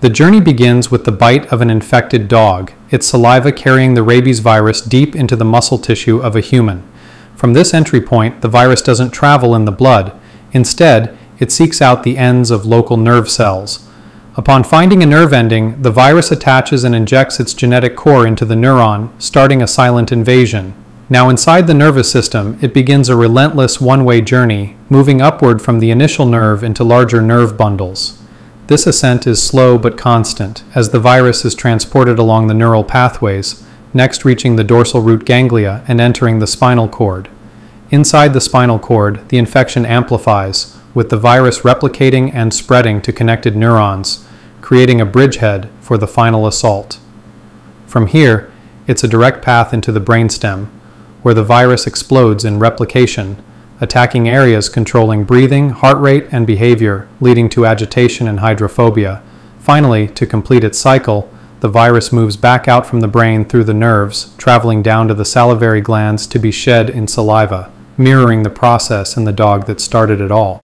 The journey begins with the bite of an infected dog, its saliva carrying the rabies virus deep into the muscle tissue of a human. From this entry point, the virus doesn't travel in the blood. Instead, it seeks out the ends of local nerve cells. Upon finding a nerve ending, the virus attaches and injects its genetic core into the neuron, starting a silent invasion. Now, inside the nervous system, it begins a relentless one way journey, moving upward from the initial nerve into larger nerve bundles. This ascent is slow but constant, as the virus is transported along the neural pathways, next reaching the dorsal root ganglia and entering the spinal cord. Inside the spinal cord, the infection amplifies, with the virus replicating and spreading to connected neurons, creating a bridgehead for the final assault. From here, it's a direct path into the brainstem, where the virus explodes in replication attacking areas controlling breathing, heart rate, and behavior, leading to agitation and hydrophobia. Finally, to complete its cycle, the virus moves back out from the brain through the nerves, traveling down to the salivary glands to be shed in saliva, mirroring the process in the dog that started it all.